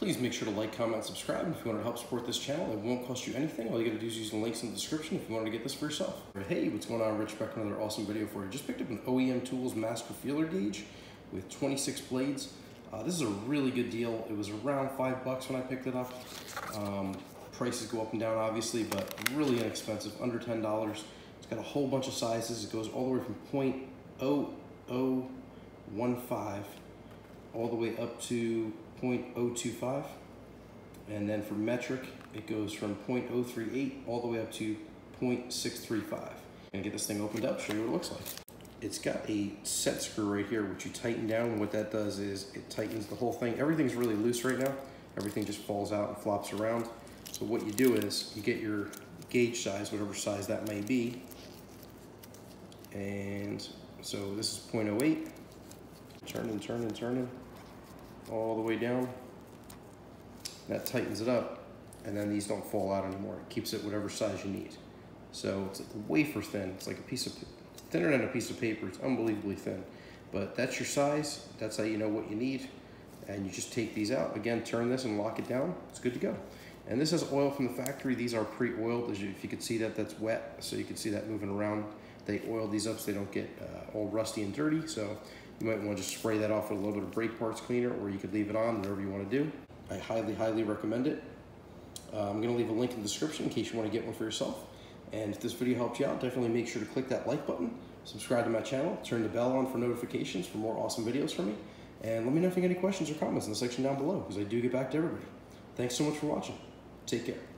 Please make sure to like, comment, subscribe. And if you want to help support this channel, it won't cost you anything. All you got to do is use the links in the description if you want to get this for yourself. Hey, what's going on? Rich back another awesome video for you. Just picked up an OEM Tools Master Feeler Gauge with 26 blades. Uh, this is a really good deal. It was around five bucks when I picked it up. Um, prices go up and down, obviously, but really inexpensive, under $10. It's got a whole bunch of sizes. It goes all the way from 0.0015 all the way up to 0.025. And then for metric, it goes from 0.038 all the way up to 0.635. And get this thing opened up, show you what it looks like. It's got a set screw right here, which you tighten down. And what that does is it tightens the whole thing. Everything's really loose right now. Everything just falls out and flops around. So what you do is you get your gauge size, whatever size that may be. And so this is 0.08. Turning, turning, turning all the way down. That tightens it up, and then these don't fall out anymore. It keeps it whatever size you need. So it's wafer thin. It's like a piece of, thinner than a piece of paper. It's unbelievably thin. But that's your size. That's how you know what you need. And you just take these out. Again, turn this and lock it down. It's good to go. And this has oil from the factory. These are pre-oiled. If you can see that, that's wet. So you can see that moving around. They oil these up so they don't get uh, all rusty and dirty. So you might want to just spray that off with a little bit of brake parts cleaner or you could leave it on, whatever you want to do. I highly, highly recommend it. Uh, I'm going to leave a link in the description in case you want to get one for yourself. And if this video helped you out, definitely make sure to click that like button, subscribe to my channel, turn the bell on for notifications for more awesome videos from me, and let me know if you have any questions or comments in the section down below, because I do get back to everybody. Thanks so much for watching. Take care.